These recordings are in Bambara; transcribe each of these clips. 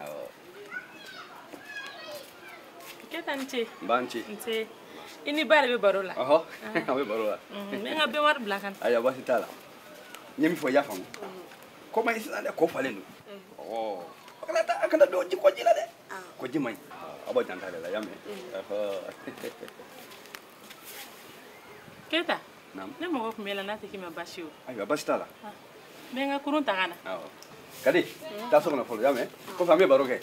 awɔ keta n ce n b'an ce n ce i ni ba de bɛ baro la ɔhɔ a bɛ baro la n bɛ n ka bɛwari bila ka na ayiwa baasi t'a la n ye min fɔ i y'a faamu kɔma ye sisan dɛ kɔ falen don ɔhɔ a kana taa a kana don ji kɔji la dɛ kɔji man ɲi aw b'a janto a yɛrɛ la i y'a mɛn ɔhɔ keta Naamu. ne mɔgɔ tun bɛ la n'a tɛ k'i ma baasi o ayiwa baasi t'a la n bɛ n ka kurun ta ka na kadi taa so kɔnɔ fɔlɔ y'a mɛn kɔfɛ an bɛ baro kɛ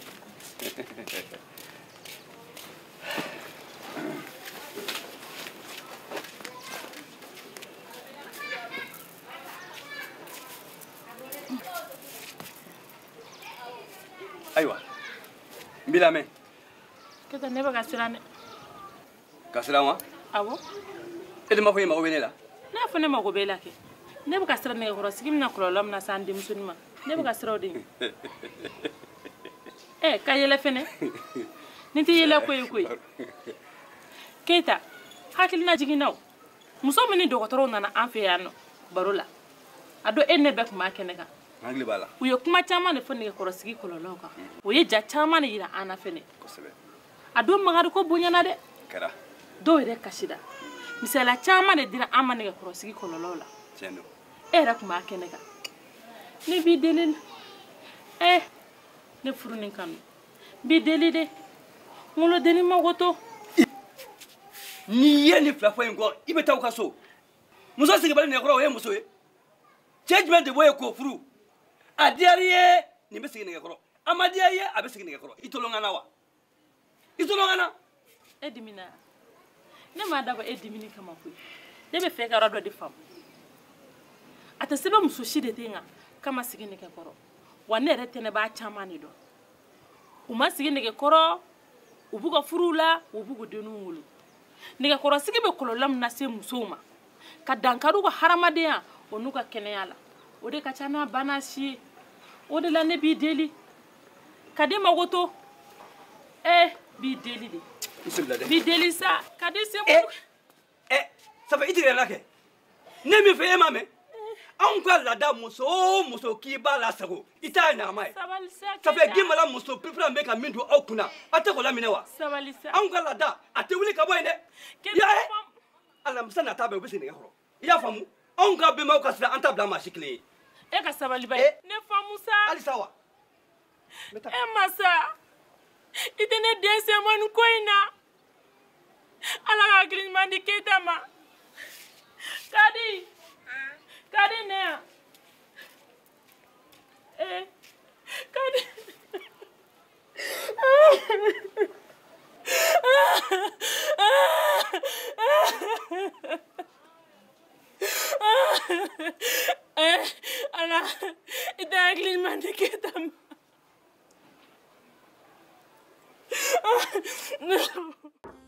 ayiwa n b'i lamɛn kɛta ne bɛ ka siran dɛ ka siran wa awɔ e de ma fɔ i mago bɛ ne la n'a fɔ ne mago b'e la kɛ ne bɛ ka siran nɛgɛkɔrɔ sigi bɛna kɔlɔlɔ min na se an denmusonin ma ne bɛ ka siran o de ɲɛ ɛ ka yɛlɛ fɛnɛ ni tɛ yɛlɛ ko ye koyi keyita hakilina jiginna o muso min ni dɔgɔtɔrɔw nana an fɛ yan nɔ baro la a dɔn e ne bɛɛ tun b'a kɛnɛ kan hakili b'a la u ye kuma caman de fɔ nɛgɛkɔrɔsigi kɔlɔlɔw kan o ye ja caman de yira an na fɛnɛ kosɛbɛ a don makari ko bonyana dɛ kɛra dɔw yɛrɛ kasira misaliya caman de dira an ma nɛgɛkɔrɔsigi kɔlɔlɔw la tiɲɛ don e yɛrɛ tun b'a kɛnɛ kan ne b'i deli la ɛ eh, ne furu nin kanu n b'i deli de wolodenni mago to n'i ye nin fila fɔ in kɔ i bɛ taa u ka so muso sigibali nɛgɛkɔrɔ o ye muso ye cɛ jumɛn de b'o ye k'o furu a diyara i ye nin bɛ sigi nɛgɛkɔrɔ amadiya ye a bɛ sigi nɛgɛkɔrɔ i tolongana wa i tolongana e dimina ne m'a dabɔ e dimini kama koyi ne bɛ fɛ ka yɔrɔ dɔ de faamu a tɛ sɛbɛn muso si de tɛ n kan k'a ma sigi nɛgɛkɔrɔ wa ne yɛrɛ tɛnɛ b'a caman de dɔn u ma sigi nɛgɛkɔrɔ u b'u ka furuw la u b'u ka denninw wolo nɛgɛkɔrɔsigi bɛ kɔlɔlɔ min lase musow ma ka dankari u ka hadamadenya o n'u ka kɛnɛya la o de ka ca n'a banna si ye o de la ne b'i deli ka di mago to e b'i deli de b'i deli sa ka di semu eh, eh, safa i tigɛrɛla kɛ ne min fɛ e ma mɛn anw ka laada muso o muso k'i b'a lasago i t'a ɲagama ye safe gimala muso pipira bɛ ka min don aw kunna aw tɛ k'o laminɛ wa anw ka laada a tɛ wuli ka bɔ yen dɛ alamisa nata bɛ u bɛ se nɛgɛ kɔrɔ i y'a faamu anw ka bɛnbaw ka sira an ta bila maa si kelen ye e ka sabali ba ye eh? ne famusa halisa wa e masa i tɛ ne den sɛmɔni ko in na ala ka hakili ɲuman di keyita ma kadi kadi ne yan ee eh, kadi ala i tɛ hakili ɲuman di keta ma No.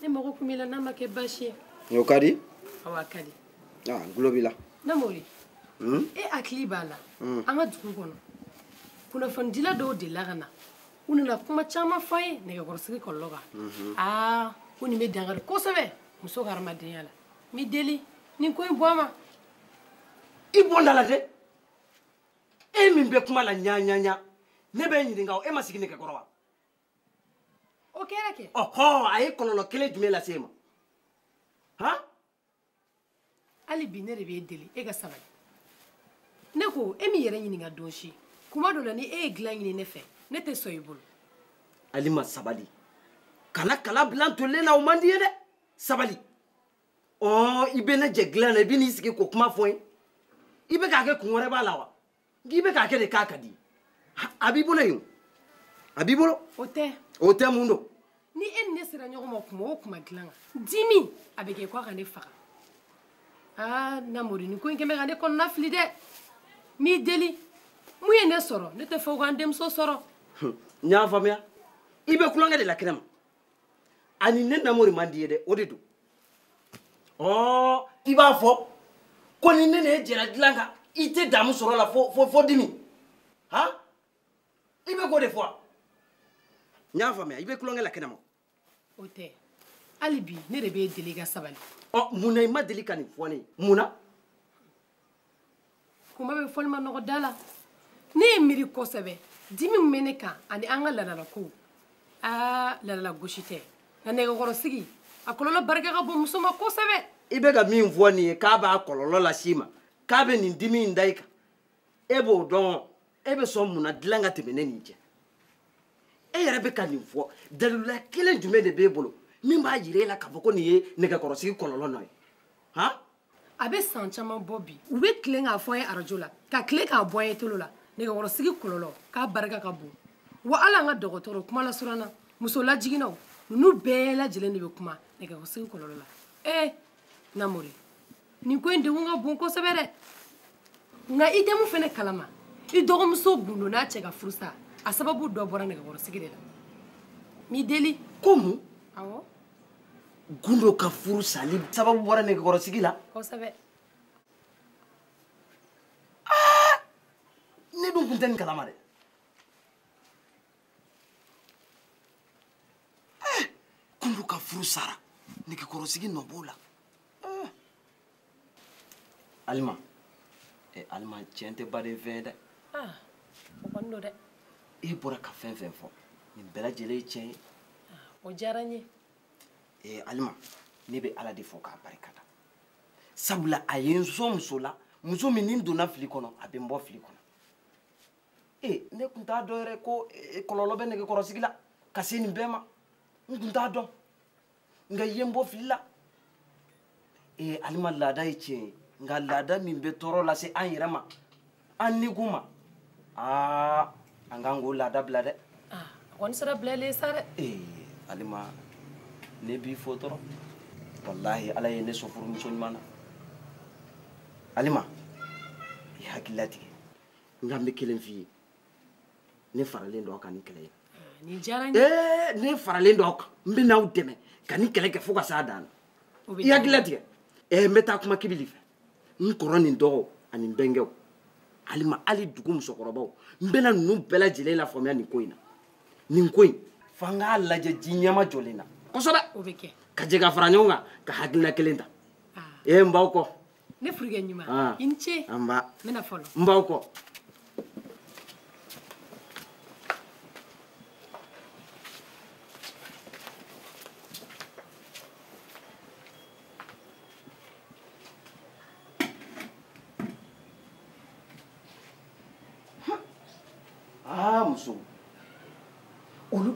ne mago kun b'i la n'a ma kɛ baasi ye o ka di awa ka di n tulo b'i la namori e hakili b'a la an ka dugu kɔnɔ kunnafonidila dɔw delila ka na u nana kuma caman fɔ ye nɛgɛkɔrɔsigi kɔlɔlɔ kan aa ko nin bɛ dangari kosɛbɛ muso ka hadamadenya la n bɛ deli nin ko in bɔ a ma i bɔ n da la dɛ e min bɛ kuma la ɲaɲaɲa ne bɛ ɲininka o e ma sigi nɛgɛkɔrɔ wa o kɛra kɛ ɔhɔ a ye kɔlɔlɔ kelen jumɛn lase e ma han hali bi ne de b'e deli e ka sabali ne ko e min yɛrɛ ɲininka don si kuma dɔ la ni e ye dilan ɲini ne fɛ ne tɛ sɔn i bolo alima sabali kana kala bilan tolen na o man di ye dɛ sabali ɔ i bɛ ne jɛ dilan na i bɛ n'i sigi k'o kuma fɔ n ye i bɛ k'a kɛ kun wɛrɛ b'a la wa k'i bɛ k'a kɛ de k'a ka di a b'i bolo yen a b'i bolo. o tɛ. o tɛ mun don. ni e ni ne sera ɲɔgɔn ma kuma o kuma dilan kan dimi a bɛ kɛ k'a ka ne faga aa namori nin ko in kɛ bɛ ka ne kɔnɔna fili dɛ n'i deli mun ye ne sɔrɔ ne tɛ fɛ u ka n denmuso sɔrɔ. n y'a faamuya i bɛ kulonkɛ de la kɛnɛ ma ani ne namu de man di ye dɛ o de don ɔɔ i b'a fɔ ko ni ne n'e jɛra dilan kan i tɛ damu sɔrɔ la fo fo fo dimi han i bɛ k'o de fɔ n y'a faamuya i bɛ tulonkɛ la kɛnɛma o tɛ hali bi ne de b'e deli i ka sabali ɔ mun na i ma deli ka nin fɔ ne ye mun na kuma bɛ fɔli ma nɔgɔ da la ne ye miiri kosɛbɛ dimi min bɛ ne kan ani an ka ladalakow aa ladala gosi tɛ nka nɛgɛkɔrɔsigi a kɔlɔlɔ barika ka bon muso ma kosɛbɛ i bɛ ka min fɔ nin ye k'a b'a kɔlɔlɔ las'i ma k'a bɛ nin dimi in da i kan e b'o dɔn e bɛ sɔn mun na dilan ka tɛmɛ ne nin cɛ e yɛrɛ bɛ ka nin fɔ dalilula kelen jumɛn de b'e bolo min b'a jira e la k'a fɔ ko nin ye nɛgɛkɔrɔsigi kɔlɔlɔ nɔ ye han a bɛ san caman bɔ bi u bɛ tilen k'a fɔ an ye arajo la ka tilen k'a bɔ an ye tolo la nɛgɛkɔrɔsigi kɔlɔlɔ k'a barika ka bon wa hali an ka dɔgɔtɔrɔ kuma lasuranna muso lajiginnaw ninnu bɛɛ lajɛlen de bɛ kuma nɛgɛkɔrɔsigi kɔlɔlɔ la ee namori nin ko in degun ka bon kosɛbɛ dɛ nka i denmu fana kalama i dɔgɔmuso gundo n'a cɛ ka furusa a sababu dɔ bɔra nɛgɛkɔrɔsigi de la m'i deli ko mun awɔ gundo ka furu sali sababu bɔra nɛgɛkɔrɔsigi la kosɛbɛ ah! ne dun kun tɛ nin kalama dɛ eh! gundo ka furu sara nɛgɛkɔrɔsigi nɔ b'o la alima ɛ alima tiɲɛ tɛ baden fɛn ye dɛ ah, o kɔni don dɛ e bɔra ka fɛn fɛn fɔ nin bɛɛ lajɛlen ye tiɲɛ ye ah, o diyara n ye ee alima ne bɛ ala de fɔ k'a barika da sabula a ye n sɔn muso la muso min ni n donna fili kɔnɔ a bɛ n bɔ fili kɔnɔ ee ne tun t'a dɔn yɛrɛ ko kɔlɔlɔ bɛ nɛgɛkɔrɔsigi la ka se nin bɛɛ ma n tun t'a dɔn nka i ye n bɔ fili la ee alima laada ye tiɲɛ ye nka laada min bɛ tɔɔrɔ lase an yɛrɛ ma an nikun ma aa an k'an k'o laada bila dɛ a kɔni sera bilalen sa dɛ ee alima ne b'i fo dɔrɔn walahi ala ye ne sɔn furumuso ɲuman na alima i hakilila tigɛ n ka n bɛ kelen f'i ye ne faralen don aw kan ni kɛlɛ ye nin diyara n ye ee ne faralen don aw kan n bɛ n'aw dɛmɛ ka ni kɛlɛ kɛ fo ka s'a dan na O bɛ i hakili latigɛ ee n bɛ taa kuma kibili fɛ n kɔrɔ ni n dɔgɔw ani n bɛnkɛw hali ma hali dugu musokɔrɔbaw n bɛna ninnu bɛɛ lajɛlen lafaamuya nin ko in na nin ko in fo an k'a lajɛ ji ɲɛma jɔlen na kosɛbɛ o bɛ kɛ ka jɛ ka fara ɲɔgɔn kan ka hakilina kelen ta ee n b'aw kɔ ne furukɛ ɲuman ah. i ni ce n bɛna fɔlɔ n b'aw kɔ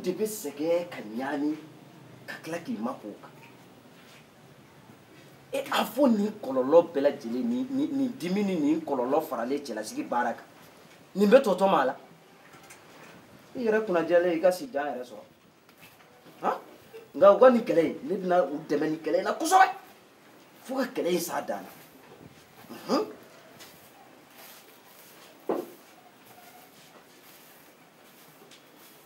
de bɛ sɛgɛn ka ɲaani ka tila k'i ma k'o kan e a fɔ nin kɔlɔlɔ bɛɛ lajɛlen nin dimi ni nin kɔlɔlɔ faralen cɛlasigi baara kan nin bɛ tɔtɔ ma a la i yɛrɛ kunnajɛlen i ka si jan yɛrɛ sɔrɔ han nka u ka nin kɛlɛ in ne bɛna u dɛmɛ nin kɛlɛ in na kosɛbɛ fo ka kɛlɛ in s'a dan na